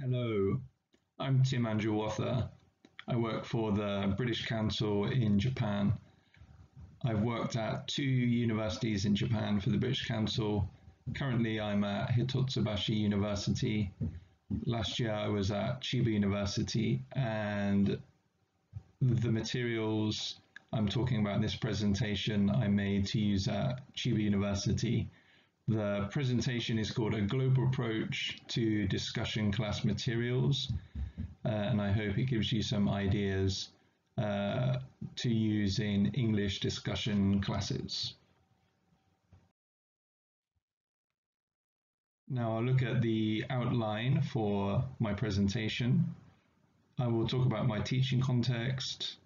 Hello, I'm Tim Andrewartha. I work for the British Council in Japan. I've worked at two universities in Japan for the British Council. Currently, I'm at Hitotsubashi University. Last year, I was at Chiba University, and the materials I'm talking about in this presentation I made to use at Chiba University. The presentation is called A Global Approach to Discussion Class Materials, uh, and I hope it gives you some ideas uh, to use in English discussion classes. Now I'll look at the outline for my presentation. I will talk about my teaching context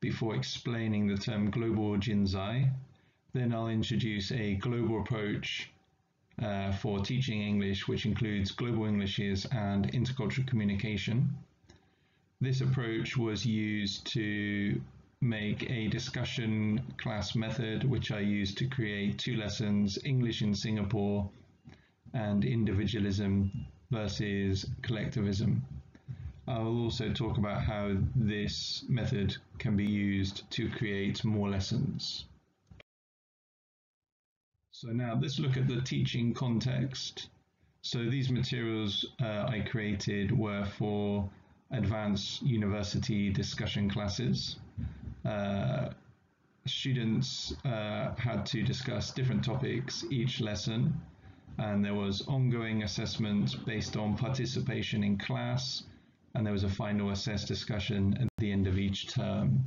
before explaining the term global Jinzai. Then I'll introduce a global approach uh, for teaching English, which includes global Englishes and intercultural communication. This approach was used to make a discussion class method, which I used to create two lessons, English in Singapore and individualism versus collectivism. I will also talk about how this method can be used to create more lessons. So now let's look at the teaching context. So these materials uh, I created were for advanced university discussion classes. Uh, students uh, had to discuss different topics each lesson and there was ongoing assessment based on participation in class and there was a final assessed discussion at the end of each term.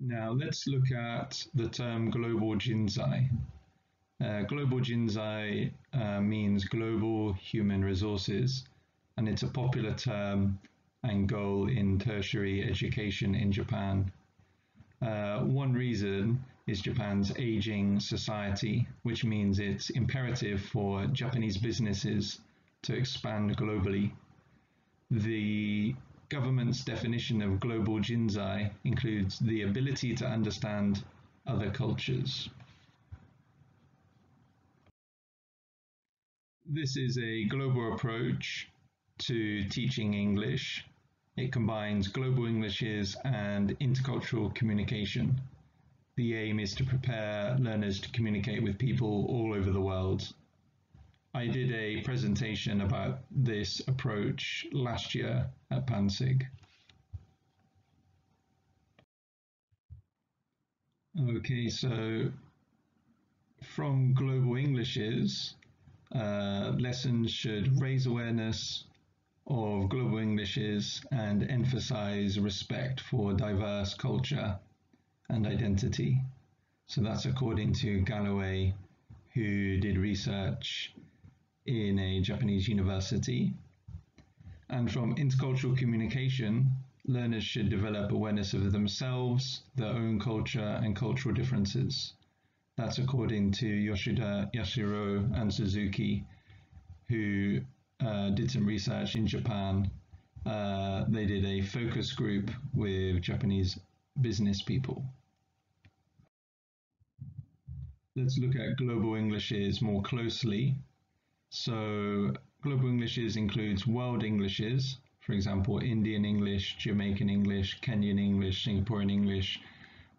Now let's look at the term global Jinzai. Uh, global Jinzai uh, means global human resources and it's a popular term and goal in tertiary education in Japan. Uh, one reason is Japan's aging society, which means it's imperative for Japanese businesses to expand globally. The government's definition of global Jinzai includes the ability to understand other cultures. This is a global approach to teaching English. It combines global Englishes and intercultural communication. The aim is to prepare learners to communicate with people all over the world. I did a presentation about this approach last year at PanSIG. Okay, so from Global Englishes, uh, lessons should raise awareness of global Englishes and emphasize respect for diverse culture and identity. So that's according to Galloway, who did research in a Japanese university. And from intercultural communication, learners should develop awareness of themselves, their own culture, and cultural differences. That's according to Yoshida, Yashiro, and Suzuki, who uh, did some research in Japan. Uh, they did a focus group with Japanese business people. Let's look at global Englishes more closely. So global Englishes includes world Englishes, for example, Indian English, Jamaican English, Kenyan English, Singaporean English,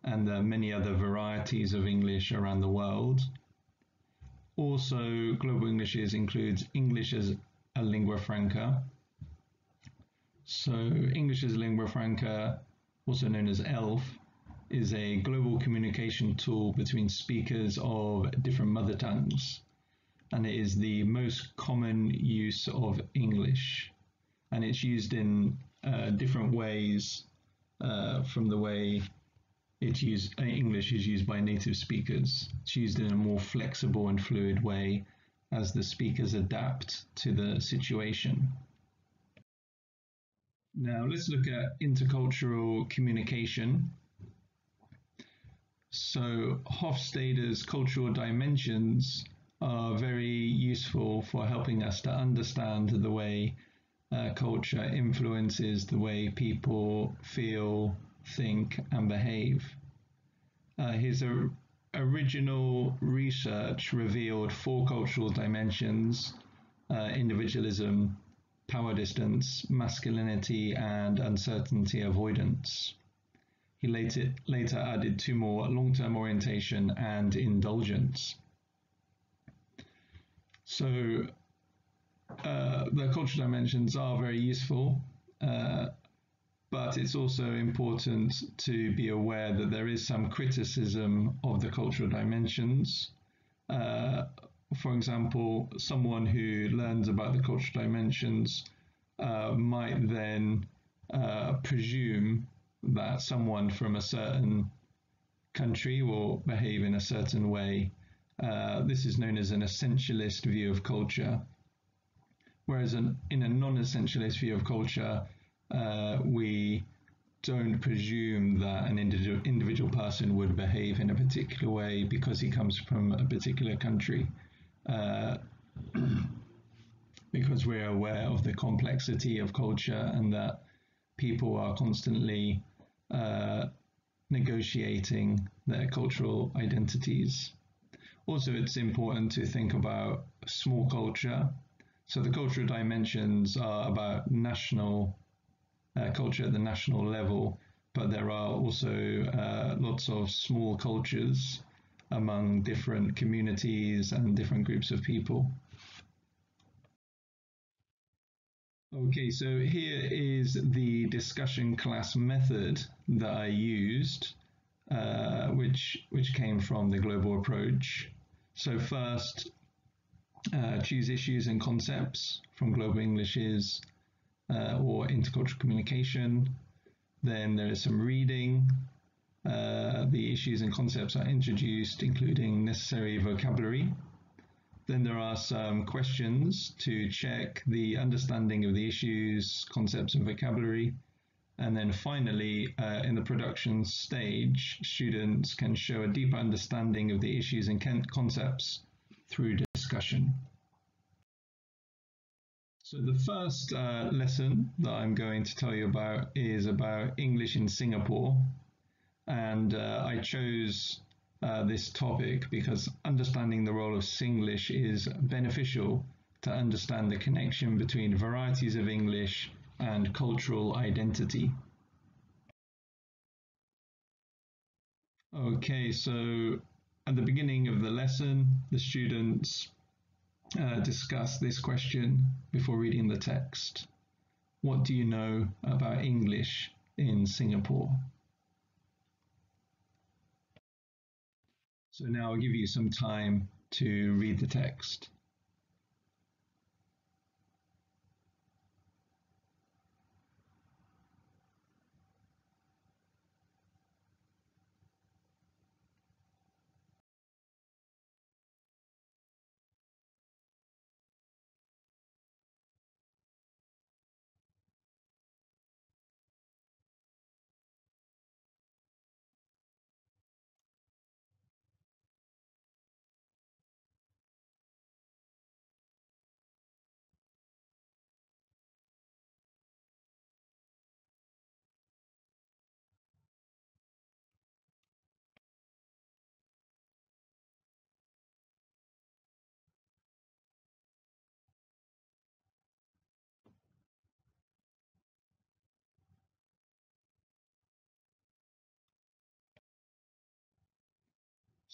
and there are many other varieties of English around the world. Also, global Englishes includes English as a lingua franca. So English as a lingua franca, also known as ELF, is a global communication tool between speakers of different mother tongues. And it is the most common use of English. And it's used in uh, different ways uh, from the way it's used, uh, English is used by native speakers. It's used in a more flexible and fluid way as the speakers adapt to the situation. Now let's look at intercultural communication. So Hofstede's cultural dimensions are very useful for helping us to understand the way uh, culture influences the way people feel, think, and behave. Uh, his original research revealed four cultural dimensions uh, individualism, power distance, masculinity, and uncertainty avoidance. He later, later added two more long term orientation and indulgence. So, uh, the cultural dimensions are very useful, uh, but it's also important to be aware that there is some criticism of the cultural dimensions. Uh, for example, someone who learns about the cultural dimensions uh, might then uh, presume that someone from a certain country will behave in a certain way. Uh, this is known as an essentialist view of culture. Whereas an, in a non essentialist view of culture, uh, we don't presume that an individual, individual person would behave in a particular way because he comes from a particular country. Uh, because we're aware of the complexity of culture and that people are constantly uh, negotiating their cultural identities. Also, it's important to think about small culture. So, the cultural dimensions are about national uh, culture at the national level, but there are also uh, lots of small cultures among different communities and different groups of people. Okay, so here is the discussion class method that I used, uh, which, which came from the global approach. So first, uh, choose issues and concepts from Global Englishes uh, or intercultural communication. Then there is some reading, uh, the issues and concepts are introduced, including necessary vocabulary. Then there are some questions to check the understanding of the issues, concepts, and vocabulary. And then finally, uh, in the production stage, students can show a deeper understanding of the issues and concepts through discussion. So the first uh, lesson that I'm going to tell you about is about English in Singapore and uh, I chose uh, this topic because understanding the role of Singlish is beneficial to understand the connection between varieties of English and cultural identity. Okay, so at the beginning of the lesson, the students uh, discuss this question before reading the text. What do you know about English in Singapore? So now I'll give you some time to read the text.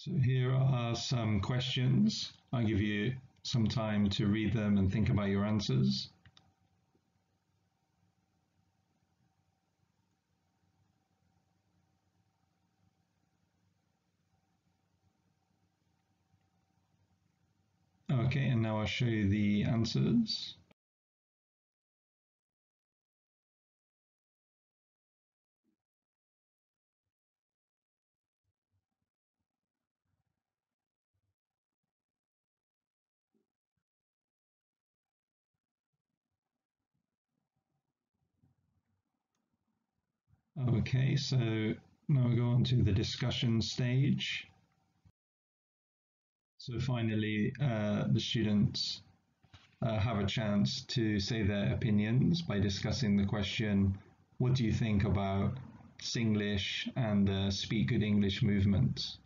So here are some questions. I'll give you some time to read them and think about your answers. Okay, and now I'll show you the answers. Okay, so now we go on to the discussion stage. So finally, uh, the students uh, have a chance to say their opinions by discussing the question, what do you think about Singlish and the Speak Good English movement?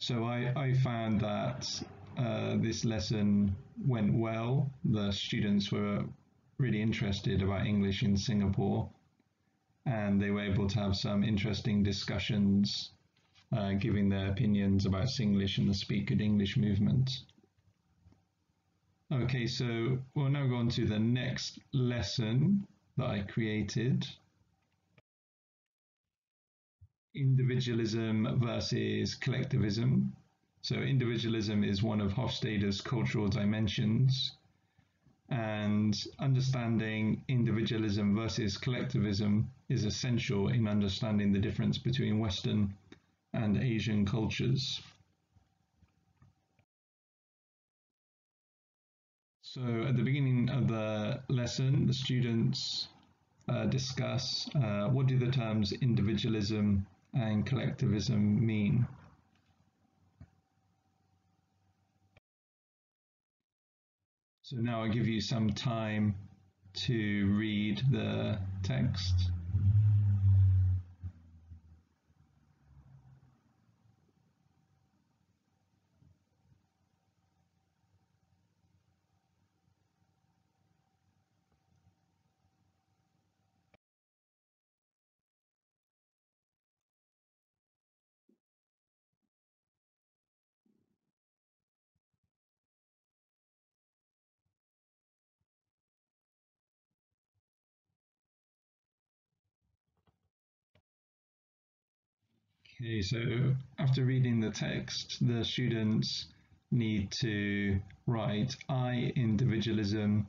So I, I found that uh, this lesson went well. The students were really interested about English in Singapore and they were able to have some interesting discussions uh, giving their opinions about Singlish and the Speak Good English movement. Okay, so we'll now go on to the next lesson that I created. Individualism versus collectivism. So individualism is one of Hofstede's cultural dimensions and understanding individualism versus collectivism is essential in understanding the difference between Western and Asian cultures. So at the beginning of the lesson, the students uh, discuss uh, what do the terms individualism and collectivism mean. So now I'll give you some time to read the text. Okay, so after reading the text, the students need to write I individualism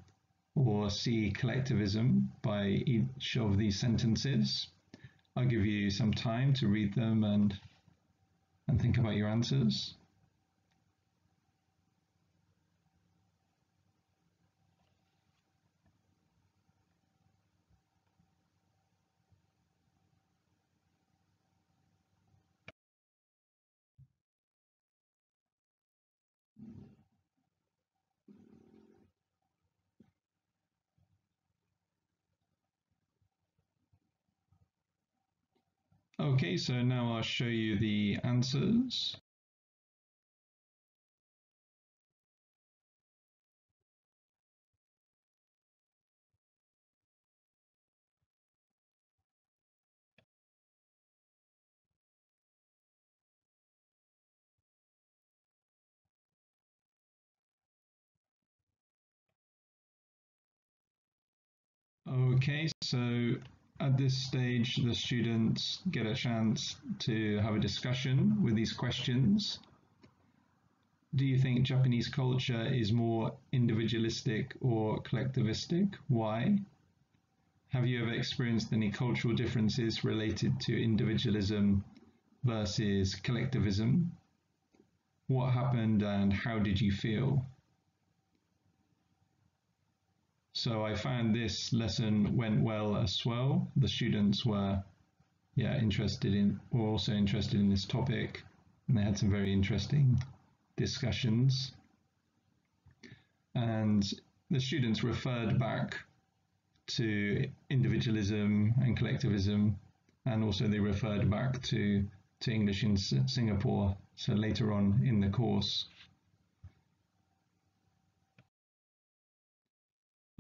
or C collectivism by each of these sentences. I'll give you some time to read them and, and think about your answers. Okay, so now I'll show you the answers. Okay, so at this stage, the students get a chance to have a discussion with these questions. Do you think Japanese culture is more individualistic or collectivistic? Why? Have you ever experienced any cultural differences related to individualism versus collectivism? What happened and how did you feel? So I found this lesson went well as well. The students were yeah, interested in, were also interested in this topic and they had some very interesting discussions. And the students referred back to individualism and collectivism and also they referred back to, to English in Singapore, so later on in the course.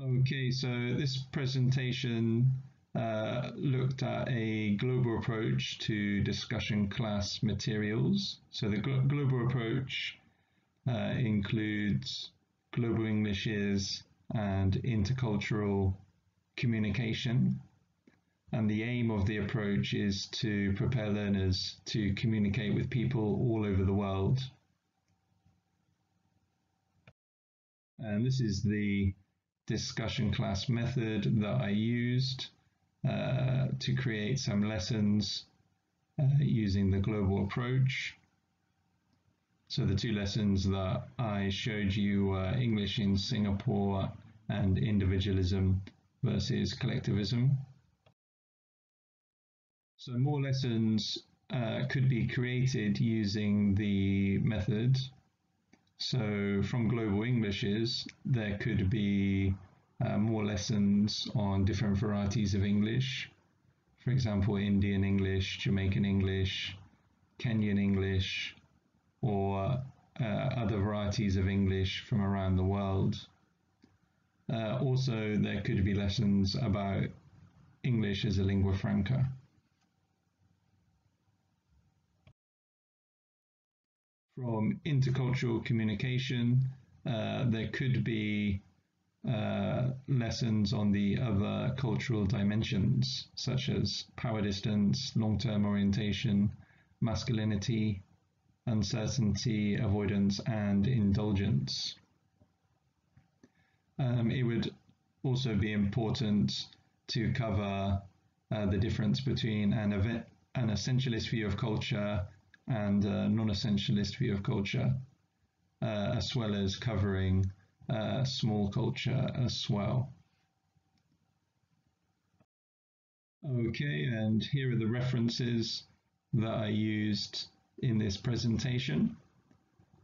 Okay, so this presentation uh, looked at a global approach to discussion class materials. So the glo global approach uh, includes global Englishes and intercultural communication. And the aim of the approach is to prepare learners to communicate with people all over the world. And this is the discussion class method that I used uh, to create some lessons uh, using the global approach. So the two lessons that I showed you were English in Singapore and individualism versus collectivism. So more lessons uh, could be created using the method so from Global Englishes, there could be uh, more lessons on different varieties of English. For example, Indian English, Jamaican English, Kenyan English, or uh, other varieties of English from around the world. Uh, also, there could be lessons about English as a lingua franca. From intercultural communication, uh, there could be uh, lessons on the other cultural dimensions, such as power distance, long term orientation, masculinity, uncertainty, avoidance, and indulgence. Um, it would also be important to cover uh, the difference between an, event, an essentialist view of culture and a non-essentialist view of culture, uh, as well as covering uh, small culture as well. Okay, and here are the references that I used in this presentation.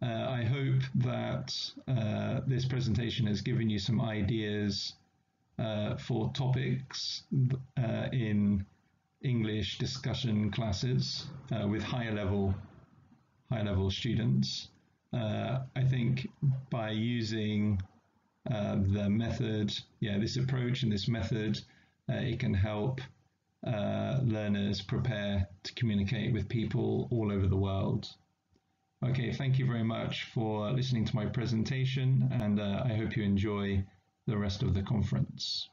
Uh, I hope that uh, this presentation has given you some ideas uh, for topics uh, in English discussion classes uh, with higher level higher level students. Uh, I think by using the method, yeah, this approach and this method, it can help uh, learners prepare to communicate with people all over the world. Okay, thank you very much for listening to my presentation and uh, I hope you enjoy the rest of the conference.